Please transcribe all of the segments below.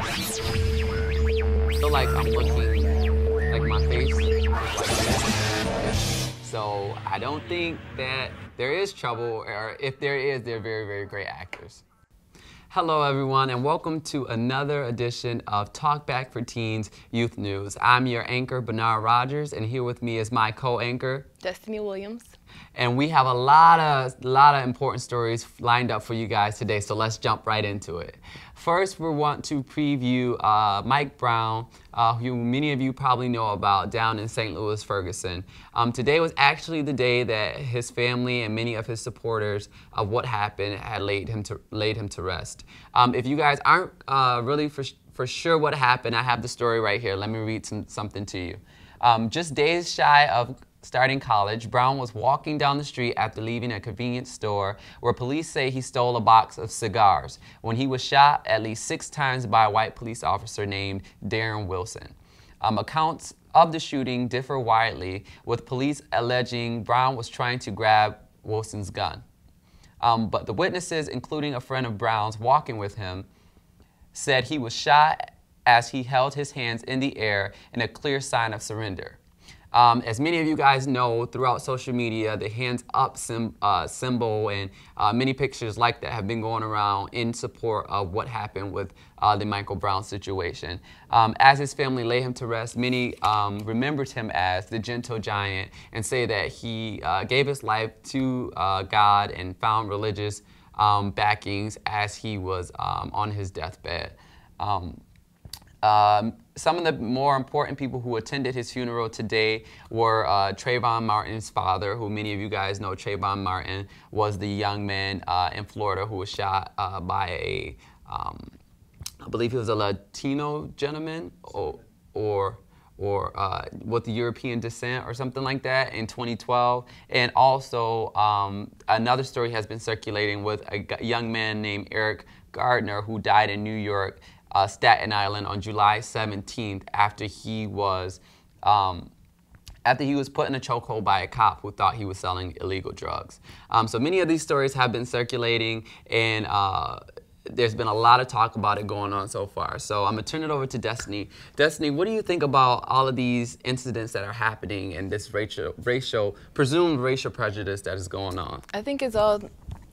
feel like I'm looking like my face. So I don't think that there is trouble, or if there is, they're very, very great actors. Hello, everyone, and welcome to another edition of Talk Back for Teens Youth News. I'm your anchor, Bernard Rodgers, and here with me is my co-anchor, Destiney Williams. And we have a lot of lot of important stories lined up for you guys today, so let's jump right into it. First, we want to preview uh, Mike Brown, uh, who many of you probably know about down in St. Louis, Ferguson. Um, today was actually the day that his family and many of his supporters of what happened had laid him to laid him to rest. Um, if you guys aren't uh, really for for sure what happened, I have the story right here. Let me read some, something to you. Um, just days shy of starting college, Brown was walking down the street after leaving a convenience store where police say he stole a box of cigars when he was shot at least six times by a white police officer named Darren Wilson. Um, accounts of the shooting differ widely, with police alleging Brown was trying to grab Wilson's gun. Um, but the witnesses, including a friend of Brown's walking with him, said he was shot as he held his hands in the air in a clear sign of surrender. Um, as many of you guys know, throughout social media, the hands up uh, symbol and uh, many pictures like that have been going around in support of what happened with uh, the Michael Brown situation. Um, as his family lay him to rest, many um, remembered him as the gentle giant and say that he uh, gave his life to uh, God and found religious um, backings as he was um, on his deathbed. Um, um, some of the more important people who attended his funeral today were uh, Trayvon Martin's father, who many of you guys know. Trayvon Martin was the young man uh, in Florida who was shot uh, by a, um, I believe he was a Latino gentleman, or, or or uh, with European descent or something like that in 2012. And also, um, another story has been circulating with a young man named Eric Garner who died in New York uh, Staten Island on July 17th after he was um, after he was put in a chokehold by a cop who thought he was selling illegal drugs. Um, so many of these stories have been circulating, and uh, there's been a lot of talk about it going on so far. So I'm gonna turn it over to Destiney. Destiney, what do you think about all of these incidents that are happening and this racial, racial, presumed racial prejudice that is going on? I think it's all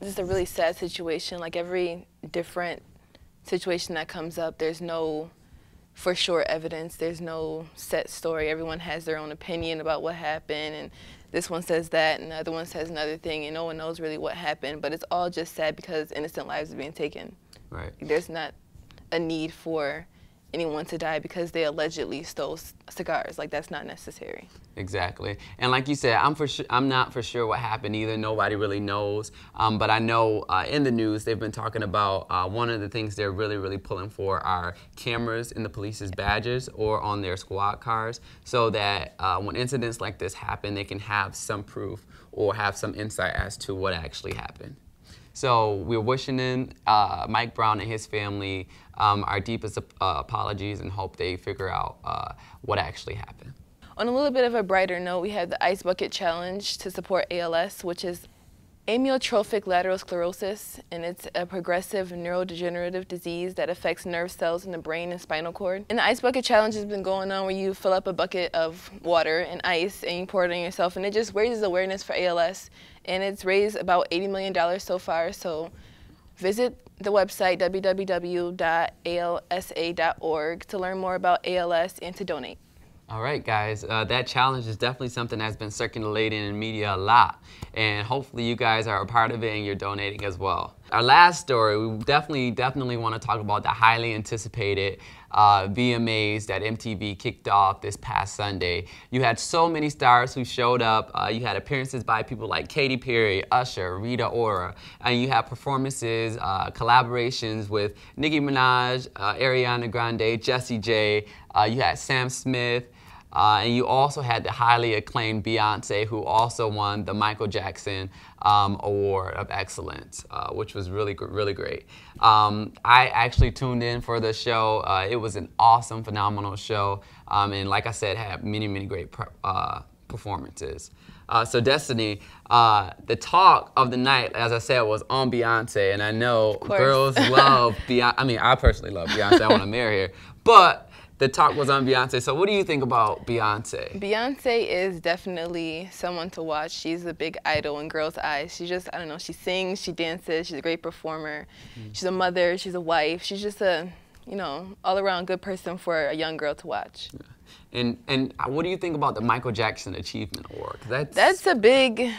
just a really sad situation. Like every different situation that comes up, there's no for sure evidence. There's no set story. Everyone has their own opinion about what happened, and this one says that, and the other one says another thing, and no one knows really what happened. But it's all just sad because innocent lives are being taken. Right. There's not a need for anyone to die because they allegedly stole cigars. Like that's not necessary. Exactly, and like you said, I'm for sure, I'm not for sure what happened either. Nobody really knows, um, but I know uh, in the news they've been talking about uh, one of the things they're really really pulling for are cameras in the police's badges or on their squad cars, so that uh, when incidents like this happen, they can have some proof or have some insight as to what actually happened. So we're wishing in uh, Mike Brown and his family um, our deepest uh, apologies and hope they figure out uh, what actually happened. On a little bit of a brighter note, we had the Ice Bucket Challenge to support ALS, which is amyotrophic lateral sclerosis, and it's a progressive neurodegenerative disease that affects nerve cells in the brain and spinal cord. And the Ice Bucket Challenge has been going on where you fill up a bucket of water and ice and you pour it on yourself, and it just raises awareness for ALS. And it's raised about $80 million so far, so visit the website www.alsa.org to learn more about ALS and to donate. All right, guys, uh, that challenge is definitely something that's been circulating in media a lot, and hopefully you guys are a part of it and you're donating as well. Our last story, we definitely, definitely want to talk about the highly anticipated uh, VMAs that MTV kicked off this past Sunday. You had so many stars who showed up. Uh, you had appearances by people like Katy Perry, Usher, Rita Ora, and you had performances, uh, collaborations with Nicki Minaj, uh, Ariana Grande, Jessie J. Uh, you had Sam Smith. Uh, and you also had the highly acclaimed Beyonce, who also won the Michael Jackson um, Award of Excellence, uh, which was really, really great. Um, I actually tuned in for the show. Uh, it was an awesome, phenomenal show, um, and like I said, had many, many great uh, performances. Uh, so Destiney, uh, the talk of the night, as I said, was on Beyonce, and I know girls love Beyonce. I mean, I personally love Beyonce. I want to marry her, but the talk was on Beyonce. So what do you think about Beyonce? Beyonce is definitely someone to watch. She's a big idol in girls' eyes. She just, I don't know, she sings, she dances, she's a great performer. Mm. She's a mother, she's a wife. She's just a, you know, all around good person for a young girl to watch. Yeah. And and what do you think about the Michael Jackson Achievement Award? That's That's a big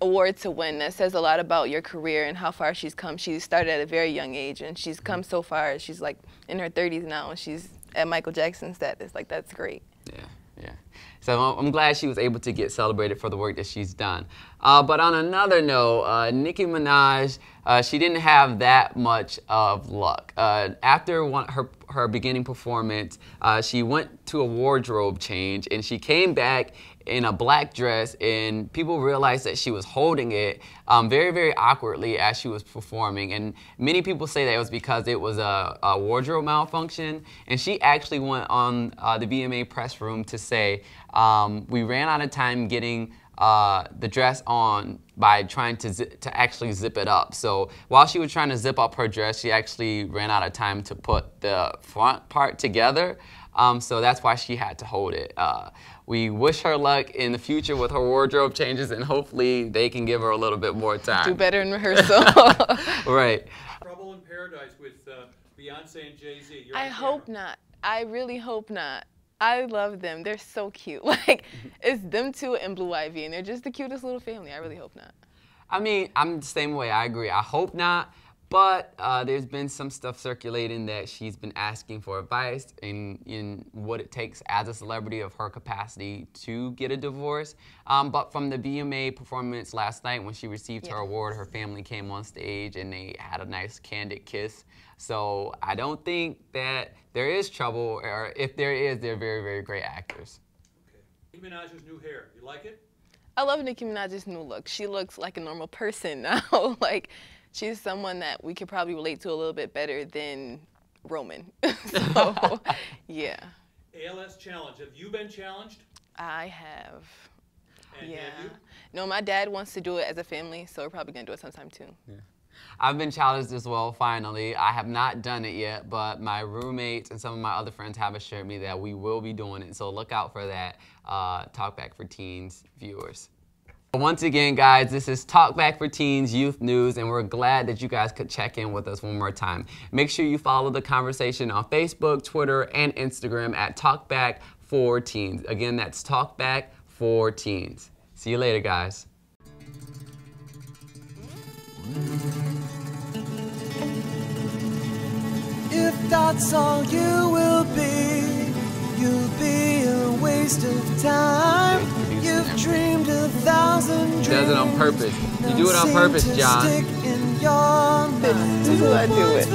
award to win that says a lot about your career and how far she's come. She started at a very young age and she's come so far. She's like in her 30s now and she's at Michael Jackson status. Like that's great. Yeah, yeah. So I'm glad she was able to get celebrated for the work that she's done. Uh, but on another note, uh, Nicki Minaj, uh, she didn't have that much of luck. Uh, after one, her her beginning performance, uh, she went to a wardrobe change and she came back in a black dress and people realized that she was holding it um, very very awkwardly as she was performing and many people say that it was because it was a, a wardrobe malfunction and she actually went on uh, the VMA press room to say um, we ran out of time getting uh, the dress on by trying to to actually zip it up. So while she was trying to zip up her dress, she actually ran out of time to put the front part together. Um, so that's why she had to hold it. Uh, we wish her luck in the future with her wardrobe changes, and hopefully they can give her a little bit more time. Do better in rehearsal. right. Trouble in Paradise with uh, Beyonce and Jay Z. I hope not. I really hope not. I love them. They're so cute. Like it's them two and Blue Ivy, and they're just the cutest little family. I really hope not. I mean, I'm the same way. I agree. I hope not. But uh, there's been some stuff circulating that she's been asking for advice in, in what it takes as a celebrity of her capacity to get a divorce. Um, but from the VMA performance last night when she received yeah. her award, her family came on stage and they had a nice candid kiss. So I don't think that there is trouble, or if there is, they're very, very great actors. Okay. Nicki Minaj's new hair, you like it? I love Nicki Minaj's new look. She looks like a normal person now. like she's someone that we could probably relate to a little bit better than Roman. so, yeah. ALS challenge. Have you been challenged? I have. And yeah. No, my dad wants to do it as a family, so we're probably gonna do it sometime too. Yeah. I've been challenged as well, finally. I have not done it yet, but my roommates and some of my other friends have assured me that we will be doing it. So look out for that, uh, Talkback for Teens viewers. Once again, guys, this is Talk Back for Teens Youth News, and we're glad that you guys could check in with us one more time. Make sure you follow the conversation on Facebook, Twitter, and Instagram at Talk Back for Teens. Again, that's Talk Back for Teens. See you later, guys. If that's all you will be, you'll be a waste of time. You've dreamed a thousand dreams. He does it on purpose. You do it on purpose, John. This is what I do it.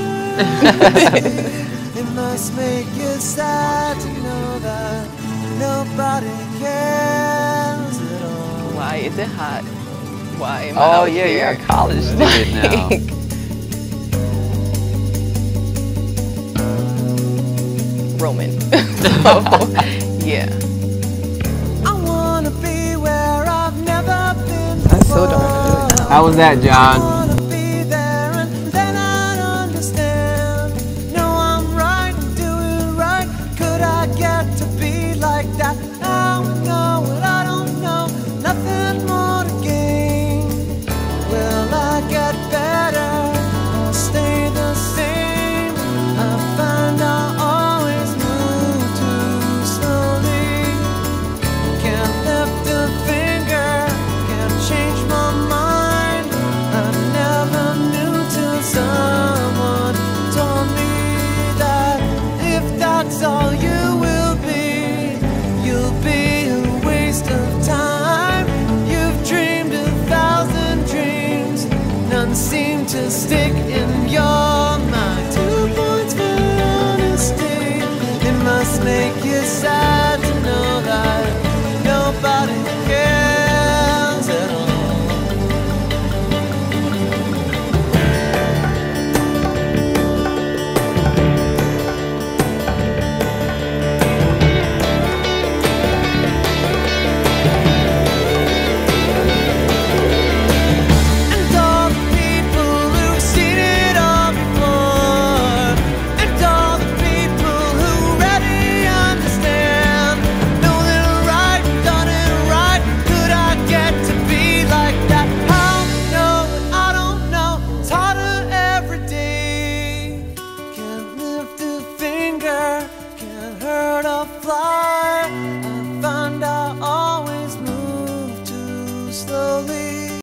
it must make you sad to know that nobody cares at all. Why is it hot? Why am oh, I Oh yeah, here? you're a college student now. Roman. so, yeah. so dark. How was that, John? Make in sad.